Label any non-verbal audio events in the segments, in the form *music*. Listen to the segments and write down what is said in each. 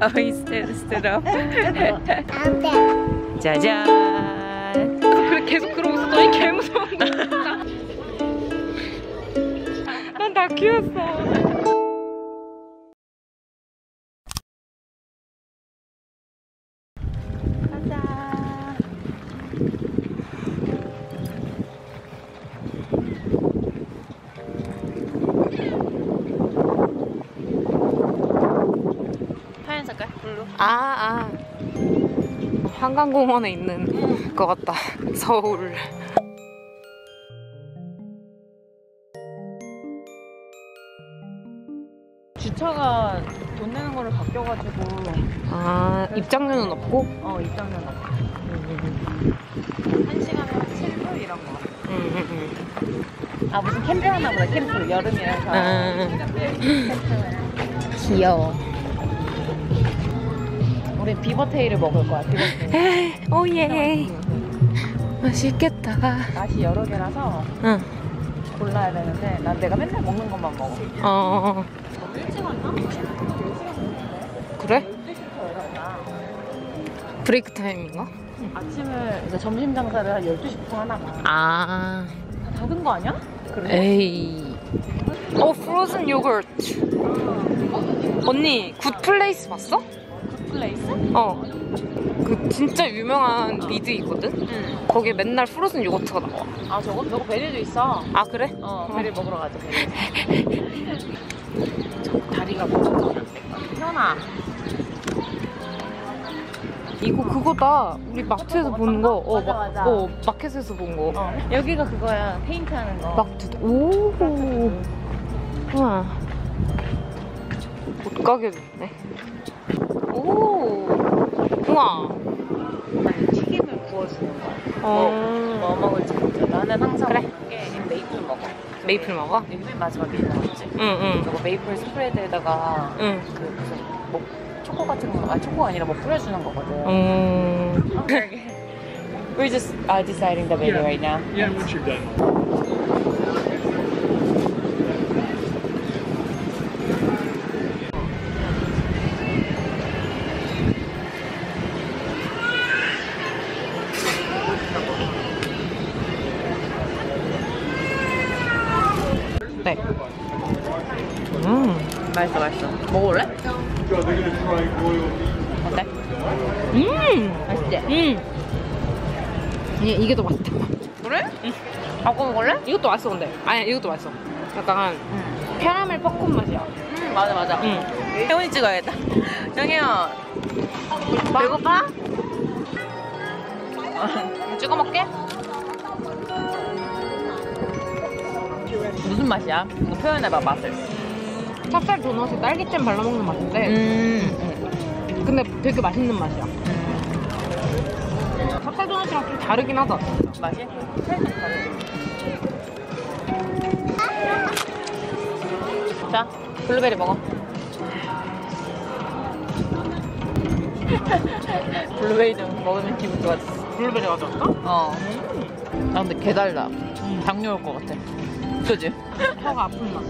oh, he stood, stood up. 안 돼. 짜잔. 왜 계속 그러고 있어? 이 개무서운 거. 난 다 키웠어. 아, 아. 한강공원에 있는 것 같다. 서울. 주차가 돈 내는 거를 바뀌어가지고 아, 입장료는 없고? 어 입장료 없고 한 시간에 한 7불 이런 거. 응, 응, 응. 아 무슨 캠프 하나 보다 캠프 여름이라서. 음. 귀여워. 우리 BeaverTail을 먹을 거야 BeaverTail. 오예. 맛있겠다. 맛이 여러 개라서 응. 골라야 되는데 난 내가 맨날 먹는 것만 먹어. 어. 일찍 왔나? 그래? break time인가? 아침을 이제 점심 장사를 한 12시부터 하나 봐. 아. 다 닫은 거 아니야? 그래. 에이. 어, frozen yogurt. 언니, Good Place 봤어? 어. 그 진짜 유명한 미드 있거든? 응. 거기에 맨날 frozen yogurt가 나와. 아 저거 저거 berry도 있어. 아, 그래? 어 berry 먹으러 가자. *laughs* 저 다리가 뭐? 현아. 이거 그거다. 우리 마트에서 보는 거. 어, 맞아, 마, 맞아. 어, 마켓에서 본 거. 어 여기가 그거야 페인트 하는 거. 마트. 오. 우와. 옷가게도 있네. 오. 우와. 아니 튀김을 구워주는 거야. 어. 뭐 먹을지 모르 나는 항상 그래. 먹는 게 메이플 먹어. 메이플 먹어? 맨 마지막에 나왔지. 응, 응. 저거 메이플 스프레드에다가 응. 그 무슨 뭐 초코 같은 거, 아 초코가 아니라 뭐 뿌려주는 거거든. 음. *laughs* We're just uh, deciding the menu right now. Yeah, once you're done. 네. 음. 맛있어, 맛있어. 먹어볼래? 어때? 음. 맛있지? 음. 이, 이게 더 맛있다. 그래? 응. 바꿔 먹을래? 이것도 맛있어, 근데. 아니, 이것도 맛있어. 약간 응. 캐러멜 팝콘 맛이야. 응, 맞아, 맞아. 응. 혜원이 찍어야겠다. *laughs* 정혜연. 배고파? 찍어 먹게? 무슨 맛이야? 이거 표현해봐, 맛을. 찹쌀 도넛에 딸기잼 발라먹는 맛인데, 음. 근데 되게 맛있는 맛이야. 찹쌀 도넛이랑 좀 다르긴 하다. 맛이? 살짝 다르지. 자, 블루베리 먹어. *laughs* 블루베리 좀 먹으면 기분 좋아졌어. 블루베리 가져왔어? 어. 나 근데 개 달다. 당뇨 올 것 같아. 그지? 혀가 아픈 맛.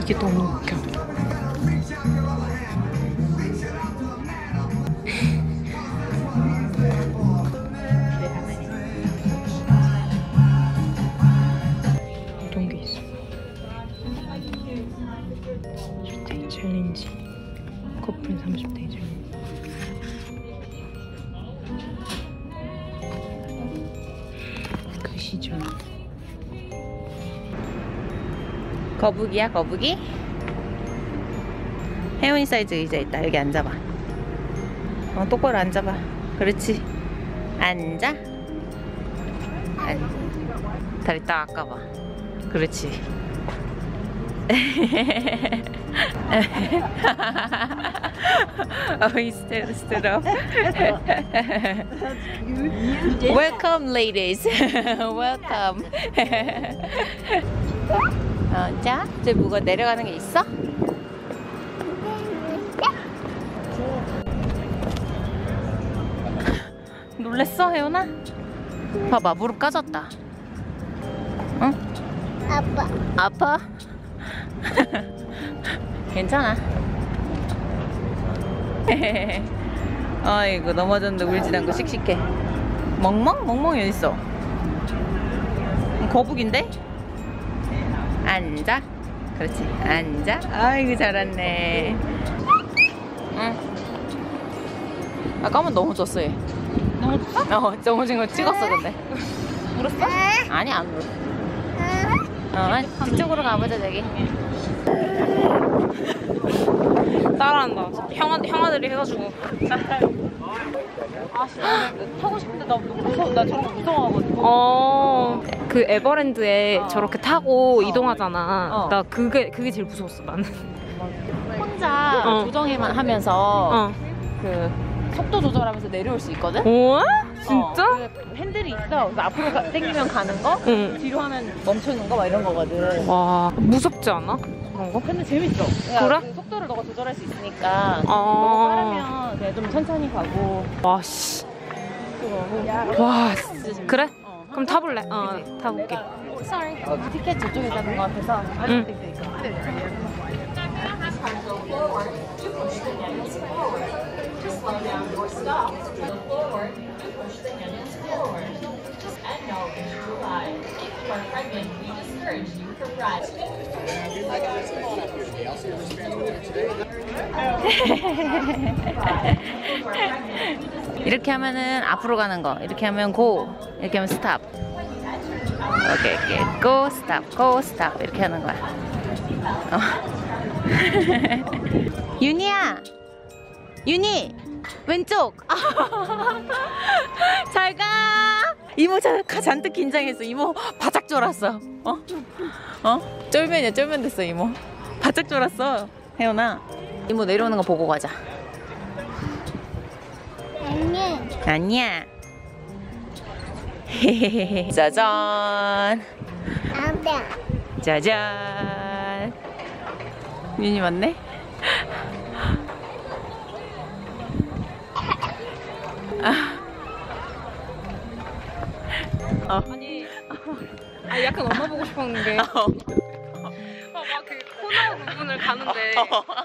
이게 너무 웃겨. 이런 게 있어. 30 day challenge. 커플 30 day challenge. 그 시절. 거북이야, 거북이? 혜원이 사이즈 의자 있다. 여기 앉아봐. 어, 똑바로 앉아봐. 그렇지. 앉아. 앉아. 다리 딱 깎아봐. 그렇지. oh, he stood, stood up. Welcome, ladies. *laughs* Welcome. *laughs* 어, 자, 저 뭐가 내려가는 게 있어? 놀랬어, 혜원아? 봐봐 무릎 까졌다. 응? 아빠. 아파? *laughs* 괜찮아. *laughs* 아이고 넘어졌는데 울지 않고 씩씩해. 멍멍? 멍멍이 어딨어? 거북인데? 앉아. 그렇지. 앉아. 아이고 잘했네. 응. 아까 한번 넘어졌어 얘. 넘어졌어? 어, 넘어진 거 찍었어 근데. 울었어? 아니 안 울었어. 어, 뒤쪽으로 가보자 저기. *laughs* 따라한다. 형아 형아들이 해가지고. 아, 진짜 타고 싶은데 나 너무 무서워. 나 저런 거 무서워하거든. 어. 그 에버랜드에 어. 저렇게 타고 어. 이동하잖아. 어. 나 그게 그게 제일 무서웠어 나는. 혼자 어. 조정해만 하면서 어. 그 속도 조절하면서 내려올 수 있거든. 오? 어, 진짜? 그 핸들이 있어. 그래서 앞으로 가, 당기면 가는 거, 응. 뒤로 하면 멈추는 거 막 이런 거거든. 와 무섭지 않아? 그런 거? 근데 재밌어. 그래? 그 속도를 너가 조절할 수 있으니까. 너무 아. 빠르면 그냥 좀 천천히 가고. 와 씨. 와 재밌어. 그래? 어. 그럼 타볼래? 어 타볼게. Sorry. 어, 티켓 저쪽에 있는 것 같아서. 응. *laughs* 이렇게 하면은 앞으로 가는 거. 이렇게 하면 고. 이렇게 하면 stop. 오케이, 오케이. go, stop, go, stop. 이렇게 하는 거야. 어. *laughs* 윤희야! 윤희! 왼쪽! *laughs* 잘 가! 이모 잔뜩 긴장했어. 이모 바짝 졸았어. 어? 어? 쫄면이야, 쫄면 됐어, 이모. 바짝 졸았어. 혜연아. 이모 내려오는 거 보고 가자. 아니. 아니야. *laughs* 짜잔. 아빠. 짜잔. 윤이 맞네? *laughs* 아. 아니 아 약간 엄마 보고 싶었는데 어. 막그 코너 부분을 가는데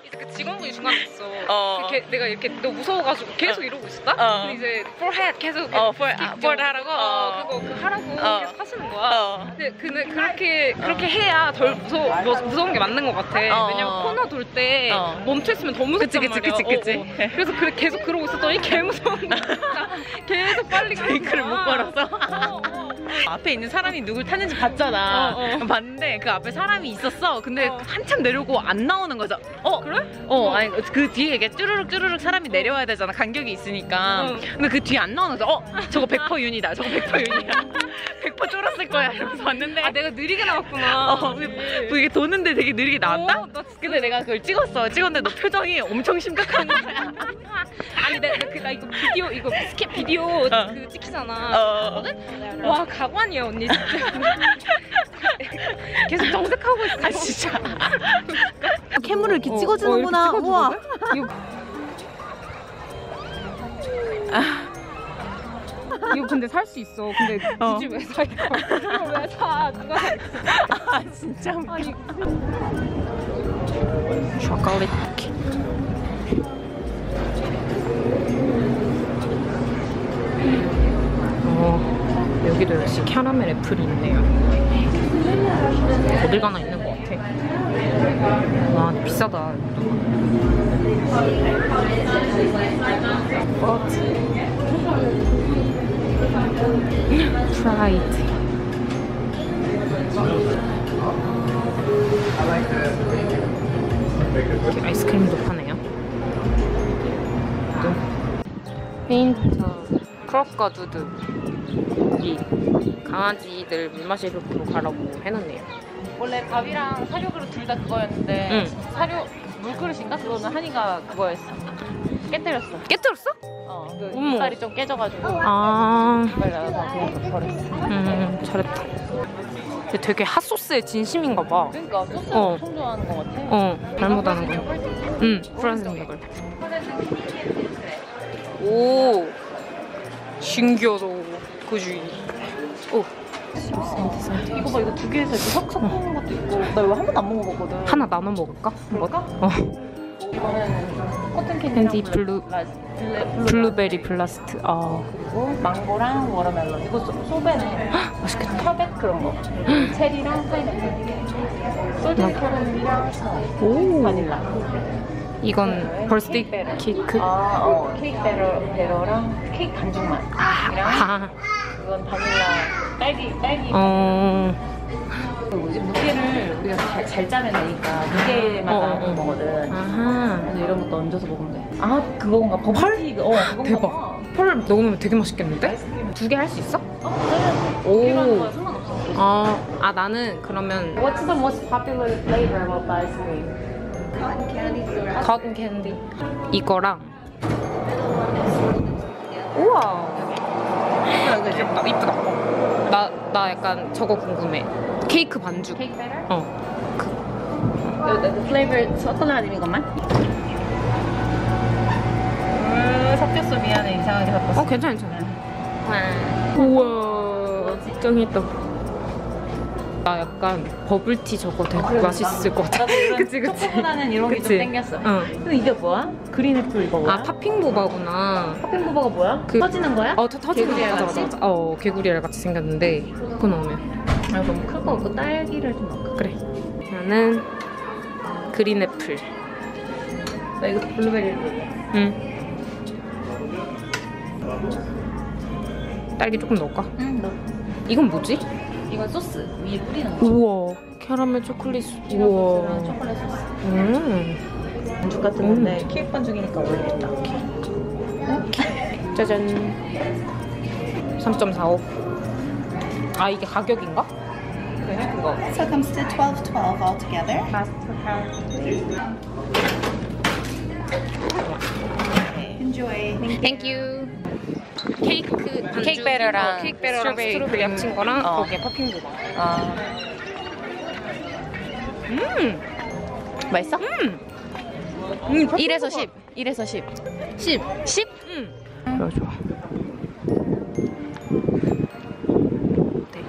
이제 그 직원분이 중간에 있어. 어. 그 걔- 내가 이렇게 너 무서워가지고 계속 이러고 있었다. 어. 근데 이제 forehead 계속 어, for- 아, for 하라고? 어, 어. 그거 그 하라고 어. 계속 하시는 거야. 어. 근데 그는 그렇게 그렇게 해야 덜 무서워 뭐, 무서운 게 맞는 것 같아. 어. 왜냐면 코너 돌때 어. 멈춰 있으면 더 무섭단 그치, 그치, 말이야. 그치, 그치. 어, 어. 그래서 그래, 계속 그러고 있었더니 *laughs* 개 무서운 거야. *laughs* 계속 빨리 가는 거야. 못 걸었어? 어, 어. 앞에 있는 사람이 누굴 타는지 봤잖아. 어, 어. 봤는데 그 앞에 사람이 있었어. 근데 어. 한참 내려오고 안 나오는 거죠. 어? 그래? 어, 아니 그 뒤에 이게 쭈르륵 쭈르륵 사람이 내려와야 되잖아. 간격이 있으니까. 응. 근데 그 뒤에 안 나오는 거죠. 어, 저거 100% 윤이다. 저거 100% 윤이야. *laughs* 100% 쫄았을 거야. 이러면서 봤는데 아 내가 느리게 나왔구나. 어, 그- 그 이게 도는데 되게 느리게 나왔다. 어, 나 진짜 근데 내가 그걸 찍었어. 찍었는데 너 표정이 엄청 심각한 거야. *laughs* 아니 내가 그, 나 이거 비디오 이거 스캡 비디오 어. 그 찍히잖아. 어. 와 가관이야 언니 진짜. *laughs* 계속 정색하고 있어. 아 진짜. *laughs* 캠으로 이렇게 어, 찍어주는구나. 어? 우와. 이거 이거 근데 살 수 있어. 근데 어. 굳이 왜 사? 이거 이걸 왜 사? 누가 사? 아 진짜. 웃겨. 아니. 초콜릿. 어, 여기도 역시 캐러멜 애플이 있네요. 어딜 가나 있는 것 같아. 와, 비싸다. 프라이드. 이렇게 아이스크림도 파네요. 페인트, 크롭과 두드. 이 강아지들 물 마시러 가라고 해놨네요. 원래 밥이랑 사료그릇 둘 다 그거였는데 응. 사료 물그릇인가 그거는 한이가 그거였어. 깨뜨렸어. 깨뜨렸어? 어, 그 어머. 이빨이 좀 깨져가지고 아, 이빨 나서 그냥 버렸어. 음, 잘했다. 근데 되게 핫소스에 진심인가 봐. 그러니까 소스 어. 엄청 좋아하는 것 같아. 어, 잘못하는 거. 응, 프랑스 맥을. 오, 신기하다. 그지? 오. 이거 봐 이거 두 개에서 이렇게 섞 섞는 것도 있고 나 이거 한 번도 안 먹어봤거든. 하나 나눠 먹을까? 그럴까? 어. 이거는 cotton candy blue blueberry blast. 아 그리고 망고랑 watermelon 이거 소, sorbet네 맛있겠다. 혈백 그런 거 체리랑 파인애플 salt caramel이랑 오. 바닐라 이건 birthday cake. 아, 어, cake batter, batter랑 케이크 반죽만 이랑 아. 이건 바닐라 딸기 딸기 어. 그 뭐지 무게를 우리가 잘, 잘 짜면 되니까 무게마다 어, 어, 어. 거거든 아하. 그래서 이런 것도 얹어서 먹으면 돼. 아 그건가? 버블티 어 그건가? 대박. 봐. pearl 넣으면 되게 맛있겠는데? 아이스크림. 두 개 할 수 있어? 어, 네. 오. 이런 거 상관없어. 아, 아 나는 그러면 What's the most popular flavor of ice cream? cotton candy 이거랑 우와 이쁘다 이쁘다 나, 나 약간 저거 궁금해. 케이크 반죽. cake batter? 어. 그 flavor 섞어놔야 이것만? 음, 섞였어. 미안해. 이상하게 섞었어. 어, 괜찮아 괜찮아. 우와. 짱이다 나 약간 버블티 저거 되게 그래, 맛있을 것 같아 그치 그치 초코보다는 이런 게 좀? 땡겼어. 응. 근데 이게 뭐야? green apple 이거 뭐야? 아 popping boba구나 popping boba가 뭐야? 그- 터지는 거야? 어 터, 터지는 알 맞아? 맞아 맞아 어 개구리 알 같이 생겼는데 그거 넣으면 아 너무 클거 없고 딸기를 좀 넣을까? 그래 나는 green apple 나 이거 블루베리를 넣을래. 응 딸기 조금 넣을까? 응, 넣어. 이건 뭐지? 이건 소스 위에 뿌리는 거. 우와 캐러멜 초콜릿 소- 우와 초콜릿 소스. 음 반죽 같은 음. 근데 케이크 반죽이니까 어울리겠다. 짜잔 3.45. 아 이게 가격인가? 그래 그거. So it comes to 1212 altogether. Enjoy. Thank you. 케이크 반죽 케이크 베러랑 어, 케이크 batter랑 strawberry. 합친 거랑 어. 거기에 popping boba. 아 음. 맛있어? 음. 1에서 10. 1에서 10. 10. 10? 음. 좋아 좋아. 네.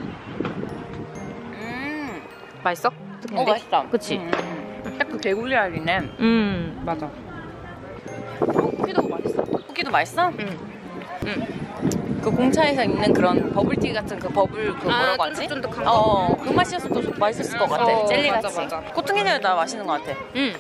음. 맛있어? 어 맛있다. 그치? 음. 딱 그 개구리 알이네. 음 맞아. 쿠키도 맛있어. 쿠키도 맛있어? 음. 그 공차에서 있는 그런 버블티 같은 그 버블 그 아, 뭐라고 하지? 쫀득쫀득한 거? 어, 그 맛이었으면 더 맛있었을 것 같아. 어, 젤리 맞아, 같이. 맞아. 코팅해서 나 맛있는 것 같아. 음.